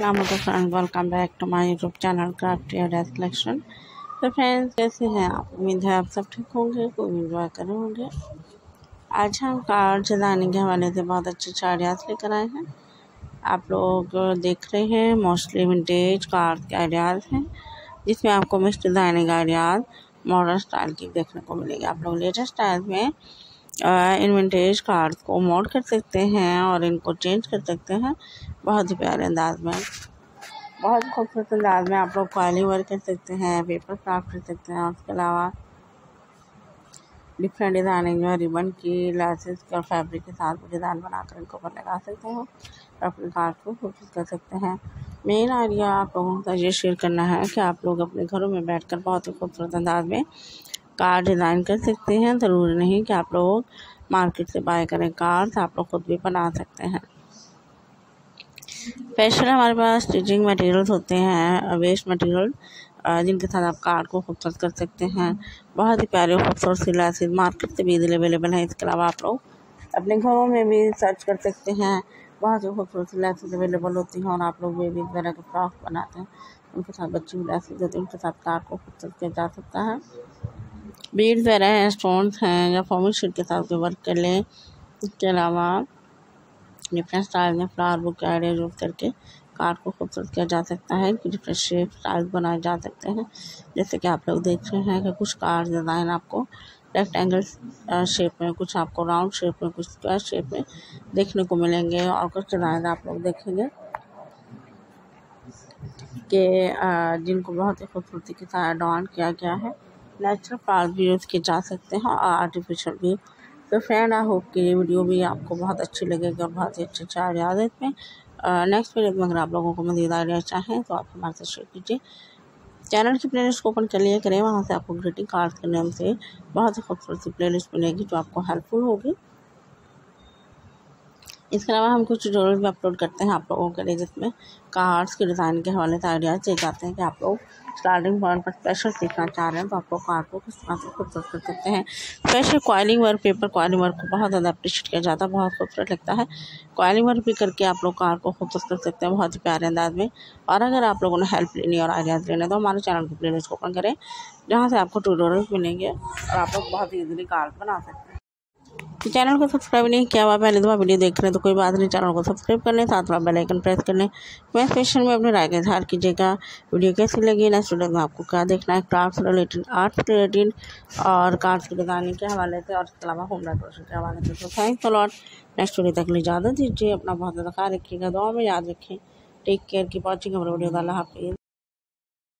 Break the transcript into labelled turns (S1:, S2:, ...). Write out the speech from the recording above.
S1: वालेकुम friends welcome back to my YouTube channel craft air collection तो friends कैसे हैं आप? उम्मीद है आप सब ठीक होंगे खूब इंजॉय कर रहे होंगे। आज हम कार्ड डिज़ाइनिंग के हवाले से बहुत अच्छे आइडियाज़ लेकर आए हैं। आप लोग देख रहे हैं मोस्टली विंटेज कार्ड के आइडियाज़ हैं, जिसमें आपको mix designing ideas modern style की देखने को मिलेगी। आप लोग लेटेस्ट स्टाइल में इन विंटेज कार्ड को मोड कर सकते हैं और इनको चेंज कर सकते हैं। बहुत ही प्यारे अंदाज में। बहुत खूबसूरत अंदाज में आप लोग क्वाली वर्क कर सकते हैं पेपर क्राफ्ट कर सकते हैं। उसके अलावा डिफरेंट डिज़ाइनिंग जो रिबन की लेसेस और फैब्रिक के साथ डिज़ाइन बनाकर इनको ऊपर लगा सकते हैं। और अपने कार्ड को खूबसूरत कर सकते हैं। मेन आइडिया आप लोगों के ये शेयर करना है कि आप लोग अपने घरों में बैठकर बहुत ही खूबसूरत अंदाज में कार्ड डिज़ाइन कर सकते हैं। ज़रूरी नहीं कि आप लोग मार्केट से बाय करें कार्ड आप लोग खुद भी बना सकते हैं। स्पेशल हमारे पास स्टिचिंग मटेरियल्स होते हैं वेस्ट मटेरियल जिनके साथ आप कार्ड को खूबसूरत कर सकते हैं। बहुत ही प्यारे खूबसूरत सिलासिस मार्केट से भी अवेलेबल है। इसके अलावा आप लोग अपने घरों में भी सर्च कर सकते हैं। बहुत ही खूबसूरत सिलासिस अवेलेबल होती हैं और आप लोग बेबी वगैरह के फ्रॉक बनाते हैं। उनके साथ बच्ची लेसिस होती हैं, उनके साथ कार्ड को खूबसूरत किया जा सकता है। बीड्स वगैरह हैं स्टोन्स हैं, या फॉर्मल शीट के साथ वर्क कर लें। इसके अलावा डिफरेंट स्टाइल में फ्लावर बुक आइडिया यूज़ करके कार को खूबसूरत किया जा सकता है डिफरेंट शेप स्टाइल बनाए जा सकते हैं। जैसे कि आप लोग देख रहे हैं कि कुछ कार्ड डिज़ाइन आपको रेक्टेंगल शेप में, कुछ आपको राउंड शेप में, कुछ स्क्वायर शेप में देखने को मिलेंगे और कुछ डिज़ाइन आप लोग देखेंगे कि जिनको बहुत ही खूबसूरती के साथ एडवान किया गया है। नेचुरल पार्क भी यूज़ किए जा सकते हैं और आर्टिफिशियल भी। तो फ्रेंड आई होप कि ये वीडियो भी आपको बहुत अच्छी लगेगी और बहुत ही अच्छे अच्छे आइडियाज़ इसमें। नेक्स्ट वीडियो में अगर आप लोगों को मजीद आइडिया चाहें तो आप हमारे साथ शेयर कीजिए। चैनल की प्लेलिस्ट को ओपन कर लिया करें, वहाँ से आपको ग्रीटिंग कार्ड के नाम से बहुत ही खूबसूरत सी प्लेलिस्ट मिलेगी जो आपको हेल्पफुल होगी। इसके अलावा हम कुछ ट्यूटोरियल भी अपलोड करते हैं आप लोगों के लिए, जिसमें कार्ड्स के डिज़ाइन के हवाले से आइडियाज़ दिए जाते हैं कि आप लोग स्टार्टिंग पॉइंट पर स्पेशल सीखना चाह रहे हैं तो आप लोग कार्ड को किस तरह से खूबसूरत कर सकते हैं। Special quilling work paper quilling work को बहुत ज़्यादा अप्रिशिएट किया जाता है, बहुत खूबसूरत लगता है। क्वालिंग वर्क भी करके आप लोग कार्ड को खूबसूरत कर सकते हैं, बहुत ही प्यारे अंदाज में। और अगर आप लोगों ने हेल्प लेनी और आइडियाज़ लेने तो हमारे चैनल को प्ले लिस्ट ओपन करें, जहाँ से आपको ट्यूटोरियल मिलेंगे और आप लोग बहुत ईजिली कार्ड बना सकते हैं। तो चैनल को सब्सक्राइब नहीं किया हुआ, पहले दफ़ा वीडियो देख रहे हैं तो कोई बात नहीं, चैनल को सब्सक्राइब कर लें साथ में बेल आइकन प्रेस कर लें कमेंट सेक्शन में अपने राय का इजहार कीजिएगा, वीडियो कैसी लगी नेक्स्ट वीडियो में आपको क्या देखना है क्राफ्ट रिलेटेड आर्ट्स रिलेटेड और कार्ड्स की डिज़ाइनिंग के हवाले से, और इसके अलावा होम डेकोरेशन के हवाले से। तो थैंक्स लॉट नेक्स्ट वीडियो तक इजाज़त दीजिए, अपना बहुत ज़्यादा ख्याल रखिएगा दुआ में याद रखें। टेक केयर की वॉचिंग हमारे वीडियो अल्लाह हाफिज़।